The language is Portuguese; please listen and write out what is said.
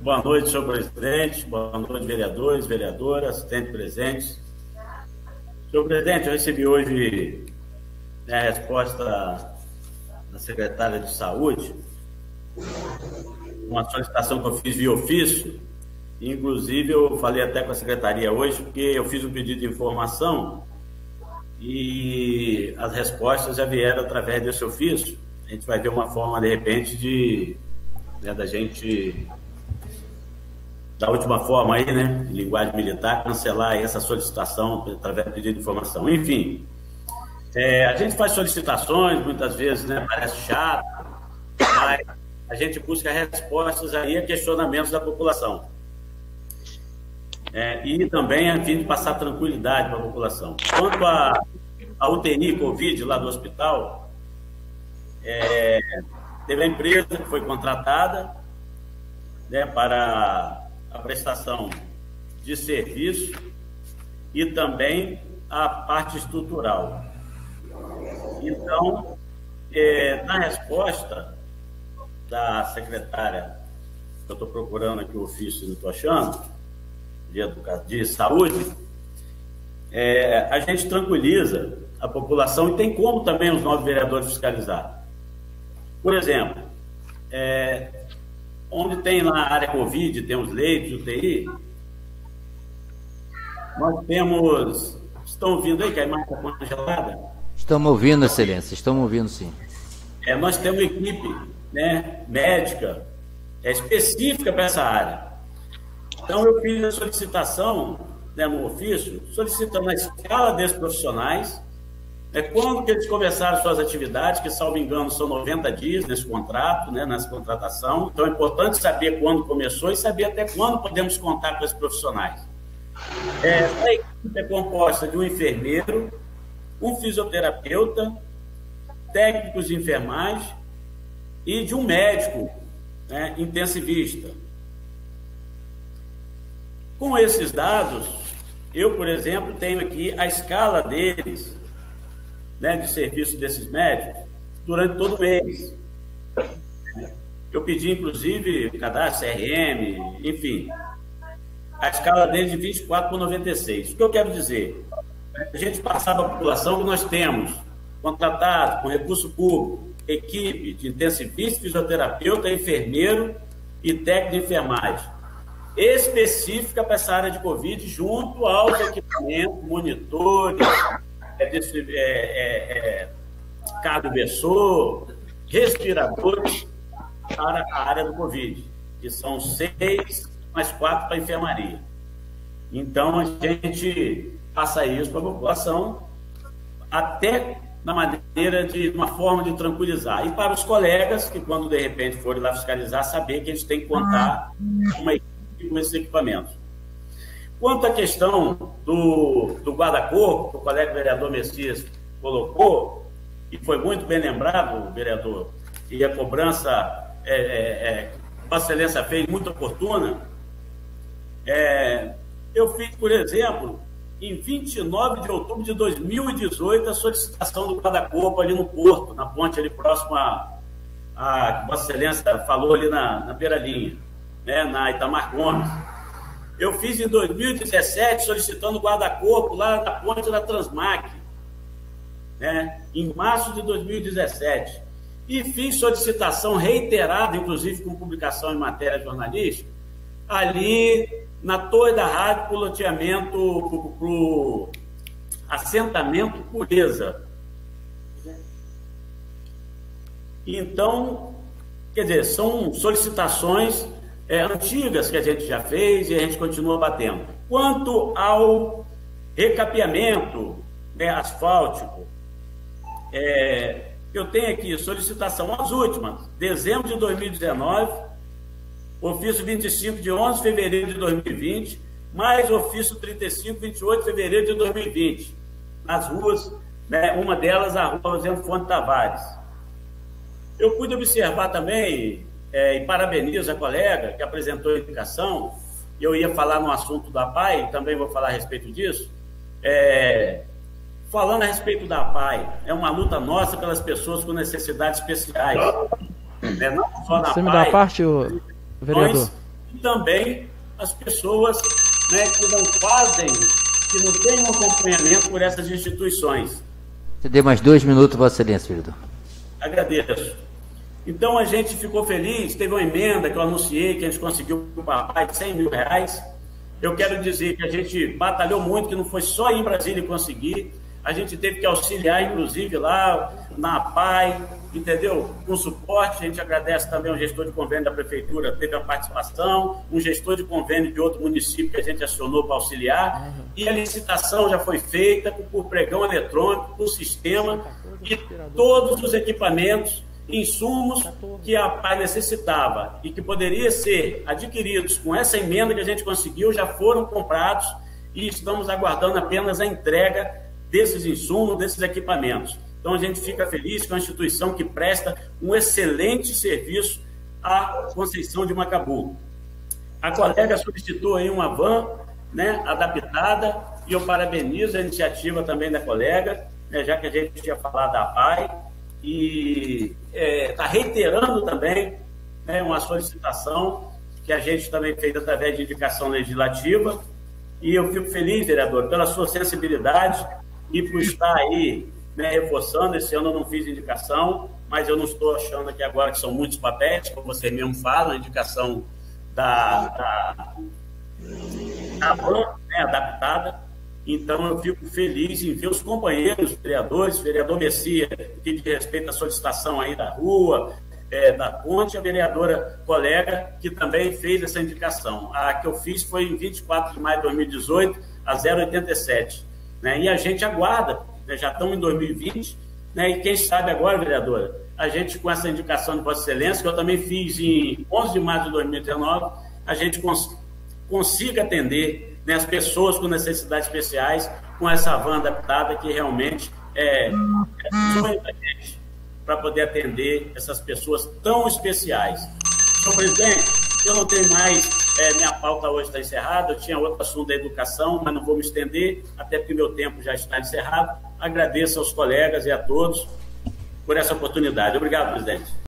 Boa noite, senhor presidente. Boa noite, vereadores, vereadoras, assistentes presentes. Senhor presidente, eu recebi hoje né, a resposta da secretária de Saúde, uma solicitação que eu fiz via ofício. Inclusive, eu falei até com a secretaria hoje, porque eu fiz um pedido de informação e as respostas já vieram através desse ofício. A gente vai ver uma forma, de repente, de né, da gente da última forma aí, né, em linguagem militar, cancelar essa solicitação através do pedido de informação. Enfim, é, a gente faz solicitações, muitas vezes, né, parece chato, mas a gente busca respostas aí a questionamentos da população. É, e também a fim de passar tranquilidade para a população. Quanto à a, a, UTI Covid lá do hospital, é, teve a empresa que foi contratada né, para a prestação de serviço e também a parte estrutural. Então, é, na resposta da secretária, eu estou procurando aqui o ofício, não estou achando, de, de saúde, é, a gente tranquiliza a população e tem como também os novos vereadores fiscalizar. Por exemplo, é, onde tem lá a área Covid, tem os leitos, UTI, nós temos. Estão ouvindo aí que a imagem está congelada? Estamos ouvindo, Excelência, estamos ouvindo sim. É, nós temos equipe né, médica é, específica para essa área. Então, eu fiz a solicitação né, no ofício, solicitando a escala desses profissionais é quando que eles começaram suas atividades, que, salvo engano, são 90 dias nesse contrato, né, nessa contratação. Então, é importante saber quando começou e saber até quando podemos contar com esses profissionais. É, a equipe é composta de um enfermeiro, um fisioterapeuta, técnicos de enfermagem e de um médico né, intensivista. Com esses dados, eu, por exemplo, tenho aqui a escala deles né, de serviço desses médicos durante todo o mês. Eu pedi, inclusive, cadastro CRM, enfim, a escala dele de 24 por 96. O que eu quero dizer? A gente passar para a população que nós temos contratado com recurso público, equipe de intensivista, fisioterapeuta, enfermeiro e técnico de enfermagem, específica para essa área de Covid, junto aos equipamentos, monitores, é, é, é, é, cardiovessor, respiradores para a área do Covid, que são seis mais quatro para a enfermaria. Então, a gente passa isso para a população, até na maneira de uma forma de tranquilizar. E para os colegas, que quando de repente forem lá fiscalizar, saber que eles têm que contar uma equipe com esses equipamentos. Quanto à questão do, do guarda-corpo, que o colega vereador Messias colocou, e foi muito bem lembrado, vereador, e a cobrança, é, é, é, a Excelência fez muito oportuna, é, eu fiz, por exemplo, em 29 de outubro de 2018, a solicitação do guarda-corpo ali no Porto, na ponte ali próximo a, a Vossa Excelência falou ali na, na beira-linha, né, na Itamar Gomes. Eu fiz em 2017 solicitando guarda-corpo lá na ponte da Transmac, né, em março de 2017. E fiz solicitação reiterada, inclusive com publicação em matéria jornalística, ali na torre da rádio para o loteamento, para o assentamento Pureza. Então, quer dizer, são solicitações é, antigas que a gente já fez e a gente continua batendo. Quanto ao recapeamento né, asfáltico, é, eu tenho aqui solicitação, as últimas, dezembro de 2019, ofício 25 de 11 de fevereiro de 2020, mais ofício 35, 28 de fevereiro de 2020, nas ruas, né, uma delas a rua Rosendo Fonte Tavares. Eu pude observar também, é, e parabenizo a colega que apresentou a indicação, eu ia falar no assunto da PAI, também vou falar a respeito disso. É, falando a respeito da PAI, é uma luta nossa pelas pessoas com necessidades especiais. É, não só na Você PAI, me dá parte, o vereador? e também as pessoas né, que não fazem, que não têm um acompanhamento por essas instituições. Você deu mais dois minutos, Vossa Excelência, vereador. Agradeço. Então a gente ficou feliz, teve uma emenda que eu anunciei, que a gente conseguiu para de 100 mil reais. Eu quero dizer que a gente batalhou muito, que não foi só em Brasília conseguir, a gente teve que auxiliar, inclusive, lá na PAI, entendeu? Com suporte, a gente agradece também ao gestor de convênio da prefeitura, teve a participação, um gestor de convênio de outro município que a gente acionou para auxiliar, e a licitação já foi feita por pregão eletrônico, por sistema, e todos os equipamentos, insumos que a PAI necessitava e que poderiam ser adquiridos com essa emenda que a gente conseguiu, já foram comprados e estamos aguardando apenas a entrega desses insumos, desses equipamentos. Então a gente fica feliz com a instituição que presta um excelente serviço à Conceição de Macabu. A colega solicitou aí uma van né, adaptada e eu parabenizo a iniciativa também da colega, né, já que a gente tinha falado da PAI, e está é, reiterando também né, uma solicitação que a gente também fez através de indicação legislativa. E eu fico feliz, vereador, pela sua sensibilidade e por estar aí né, reforçando. Esse ano eu não fiz indicação, mas eu não estou achando aqui agora que são muitos papéis, como você mesmo fala, a indicação da, da, da van né, adaptada. Então eu fico feliz em ver os companheiros vereadores, vereador Messias, que diz respeito à solicitação aí da rua, é, da ponte, a vereadora colega, que também fez essa indicação. A que eu fiz foi em 24 de maio de 2018, a 087. Né? E a gente aguarda, né? já estamos em 2020, né? e quem sabe agora, vereadora, a gente com essa indicação de Vossa Excelência, que eu também fiz em 11 de março de 2019, a gente cons consiga atender né, as pessoas com necessidades especiais com essa van adaptada que realmente é, é sonho da gente para poder atender essas pessoas tão especiais. Senhor presidente, eu não tenho mais é, minha pauta hoje está encerrada. Eu tinha outro assunto da educação, mas não vou me estender, até porque meu tempo já está encerrado. Agradeço aos colegas e a todos por essa oportunidade. Obrigado, presidente.